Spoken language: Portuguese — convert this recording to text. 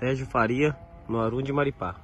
Sérgio Faria, no Arum de Maripá.